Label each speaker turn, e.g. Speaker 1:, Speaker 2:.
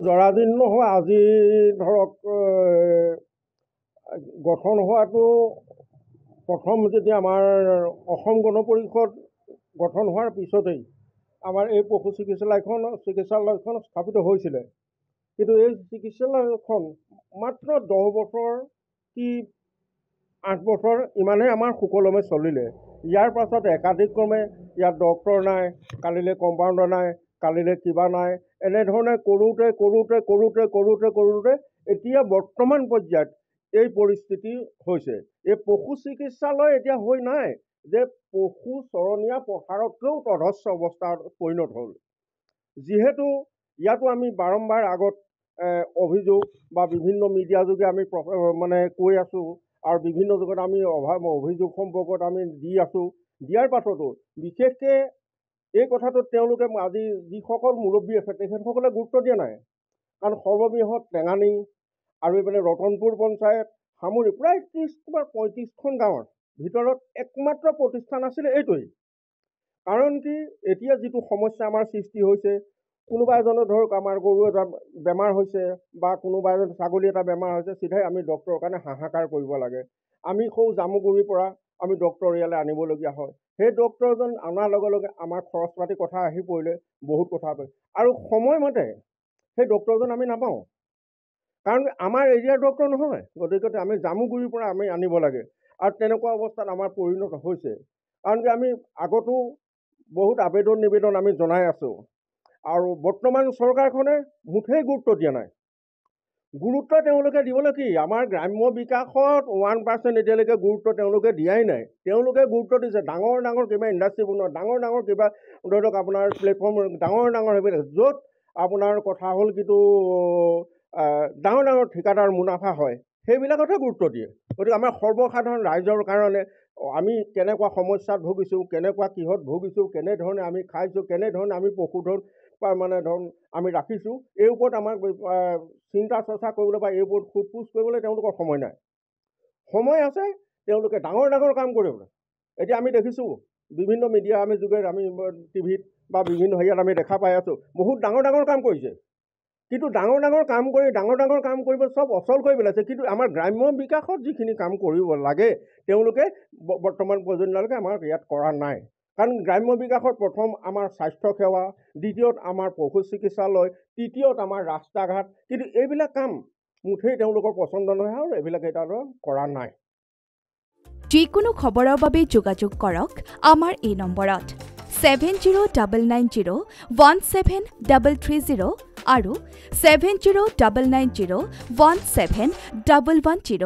Speaker 1: জৰাজীৰ্ণ হোৱা আজি ধৰক গঠন হোৱাটো প্ৰথম যেতিয়া আমাৰ অসম গণ পৰিষদ গঠন হোৱাৰ পিছতেই আমাৰ এই পশু চিকিৎসালয়খন চিকিৎসালয়খন স্থাপিত হৈছিলে। কিন্তু এই চিকিৎসালয়খন মাত্ৰ দহ বছৰ কি আঠ বছৰ ইমানহে আমাৰ সুকলমে চলিলে। ইয়াৰ পাছত একাধিকক্ৰমে ইয়াত ডক্তৰ নাই কালিলৈ কম্পাউণ্ডাৰ নাই কালিলৈ কিবা নাই। এনেধৰণে কৰোঁতে কৰোঁতে কৰোঁতে কৰোঁতে কৰোঁতে এতিয়া বৰ্তমান পৰ্যায়ত এই পৰিস্থিতি হৈছে। এই পশু চিকিৎসালয় এতিয়া হৈ নাই যে পশু চৰণীয়া পথাৰতকৈও তধস্য অৱস্থাত পৰিণত হ'ল। যিহেতু ইয়াতো আমি বাৰম্বাৰ আগত অভিযোগ বা বিভিন্ন মিডিয়া যোগে আমি মানে কৈ আছোঁ আৰু বিভিন্ন যুগত আমি অভাৱ অভিযোগ সম্পৰ্কত আমি দি আছোঁ। দিয়াৰ পাছতো বিশেষকৈ এই কথাটোত তেওঁলোকে আজি যিসকল মুৰব্বী আছে তেখেতসকলে গুৰুত্ব দিয়া নাই। কাৰণ সৰ্ববৃহৎ টেঙানী আৰু এইফালে ৰতনপুৰ পঞ্চায়ত সামৰি প্ৰায় ত্ৰিছ বা পঁয়ত্ৰিছখন গাঁৱৰ ভিতৰত একমাত্ৰ প্ৰতিষ্ঠান আছিলে এইটোৱেই। কাৰণ কি এতিয়া যিটো সমস্যা আমাৰ সৃষ্টি হৈছে কোনোবা এজনে ধৰক আমাৰ গৰু এটা বেমাৰ হৈছে বা কোনোবা এজন ছাগলী এটা বেমাৰ হৈছে চিধাই আমি ডক্তৰৰ কাৰণে হাহাকাৰ কৰিব লাগে। আমি সৌ জামুগুৰিৰ পৰা আমি ডক্তৰ ইয়ালৈ আনিবলগীয়া হয়। সেই ডক্তৰজন অনাৰ লগে লগে আমাৰ খৰচ পাতি কথা আহি পৰিলে বহুত কথা পৰে আৰু সময়মতে সেই ডক্তৰজন আমি নাপাওঁ। কাৰণ আমাৰ এৰিয়াৰ ডক্তৰ নহয় গতিকে আমি জামুগুৰিৰ পৰা আমি আনিব লাগে। আৰু তেনেকুৱা অৱস্থাত আমাৰ পৰিণত হৈছে। কাৰণ কি আমি আগতো বহুত আবেদন নিবেদন আমি জনাই আছোঁ। আৰু বৰ্তমান চৰকাৰখনে মুঠেই গুৰুত্ব দিয়া নাই। গুৰুত্ব তেওঁলোকে দিবলৈ কি? আমাৰ গ্ৰাম্য বিকাশত ওৱান পাৰ্চেণ্ট এতিয়ালৈকে গুৰুত্ব তেওঁলোকে দিয়াই নাই। তেওঁলোকে গুৰুত্ব দিছে ডাঙৰ ডাঙৰ কিবা ইণ্ডাষ্ট্ৰী বনোৱা ডাঙৰ ডাঙৰ কিবা ধৰি লওক আপোনাৰ প্লেটফৰ্ম ডাঙৰ ডাঙৰ সেইবিলাক য'ত আপোনাৰ কথা হ'ল কিন্তু ডাঙৰ ডাঙৰ ঠিকাদাৰ মুনাফা হয় সেইবিলাকতহে গুৰুত্ব দিয়ে। গতিকে আমাৰ সৰ্বসাধাৰণ ৰাইজৰ কাৰণে আমি কেনেকুৱা সমস্যাত ভুগিছোঁ কেনেকুৱা কিহত ভুগিছোঁ কেনেধৰণে আমি খাইছোঁ কেনেধৰণে আমি পশুধন ধৰণ আমি ৰাখিছোঁ এই ওপৰত আমাক চিন্তা চৰ্চা কৰিবলৈ বা এই ওপৰত সোধ পোছ কৰিবলৈ তেওঁলোকৰ সময় নাই। সময় আছে তেওঁলোকে ডাঙৰ ডাঙৰ কাম কৰিবলৈ। এতিয়া আমি দেখিছোঁ বিভিন্ন মিডিয়া আমি যোগে আমি টিভিত বা বিভিন্ন হেৰিয়াত আমি দেখা পাই আছোঁ বহুত ডাঙৰ ডাঙৰ কাম কৰিছে। কিন্তু ডাঙৰ ডাঙৰ কাম কৰি ডাঙৰ ডাঙৰ কাম কৰিব চব অচল কৰি পেলাইছে। কিন্তু আমাৰ গ্ৰাম্য বিকাশত যিখিনি কাম কৰিব লাগে তেওঁলোকে বৰ্তমান পৰ্যন্তলৈকে আমাৰ ইয়াত কৰা নাই। কাৰণ গ্ৰাম্য বিকাশত প্ৰথম আমাৰ স্বাস্থ্য সেৱা দ্বিতীয়ত আমাৰ পশু চিকিৎসালয় তৃতীয়ত আমাৰ ৰাস্তা ঘাট কিন্তু এইবিলাক কাম মুঠেই তেওঁলোকৰ পচন্দ নহয় আৰু এইবিলাক এতিয়ালৈ কৰা নাই।
Speaker 2: যিকোনো খবৰৰ বাবে যোগাযোগ কৰক আমাৰ এই নম্বৰত। Seven zero' double nine zero' one seven double three zero' আৰু seven zero' double nine zero' one seven double one zero'